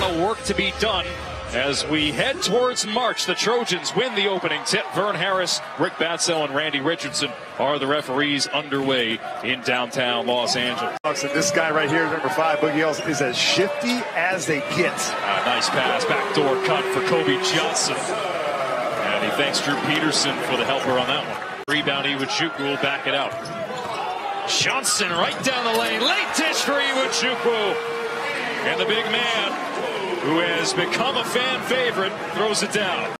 Work to be done as we head towards March. The Trojans win the opening tip. Vern Harris, Rick Batzel, and Randy Richardson are the referees underway in downtown Los Angeles. This guy right here, number five, Boogie Ellis, is as shifty as they get. Uh, nice pass, backdoor cut for Kobe Johnson. And he thanks Drew Peterson for the helper on that one. Rebound, Iwuchukwu will back it out. Johnson right down the lane. Late dish for Iwuchukwu. And the big man, who has become a fan favorite, throws it down.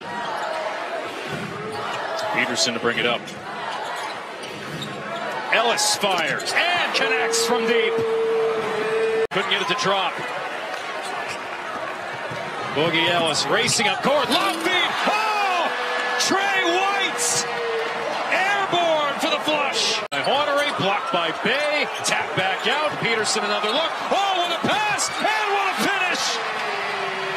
Peterson to bring it up. Ellis fires and connects from deep. Couldn't get it to drop. Boogie Ellis racing up court. Long feed. Oh! Tre White! Bey. Tap back out. Peterson another look. Oh, what a pass! And what a finish!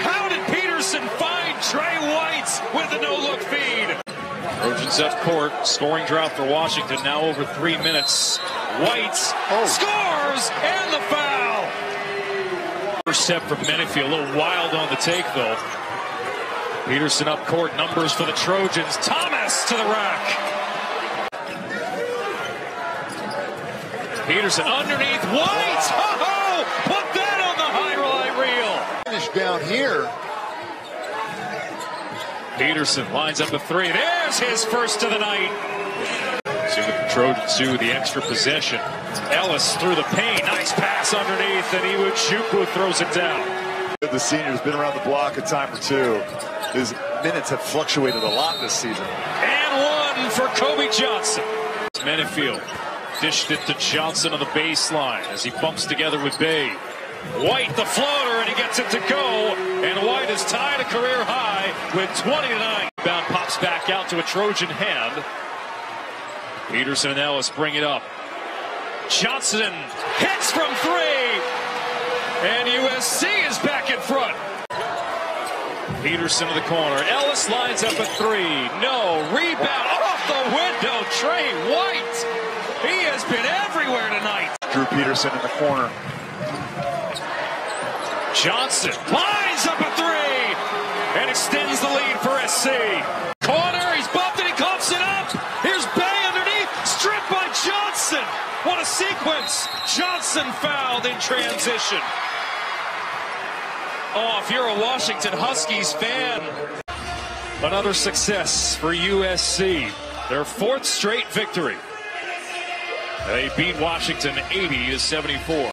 How did Peterson find Tre White with the no-look feed? Trojans up court. Scoring drought for Washington. Now over three minutes. White oh. scores and the foul. First step from Menifield. A little wild on the take, though. Peterson up court. Numbers for the Trojans. Thomas to the rack. Peterson underneath White. Oh, put that on the highlight reel. Finish down here. Peterson lines up a three. There's his first of the night. See the Trojans do the extra possession. Ellis through the paint. Nice pass underneath, and Iwuchukwu throws it down. The senior's been around the block a time or two. His minutes have fluctuated a lot this season. And one for Kobe Johnson. Menifield dished it to Johnson on the baseline as he bumps together with Bey. White the floater and he gets it to go. And White is tied a career high with 20 to 9. Bound pops back out to a Trojan hand. Peterson and Ellis bring it up. Johnson hits from three. And USC is back in front. Peterson to the corner. Ellis lines up a three. No. Rebound off the window. Tre White. He has been everywhere tonight. Drew Peterson in the corner. Johnson lines up a three and extends the lead for SC. Corner, he's bumped and he coughs it up. Here's Bey underneath, stripped by Johnson. What a sequence. Johnson fouled in transition. Oh, if you're a Washington Huskies fan, another success for USC. Their fourth straight victory. They beat Washington 80 to 74.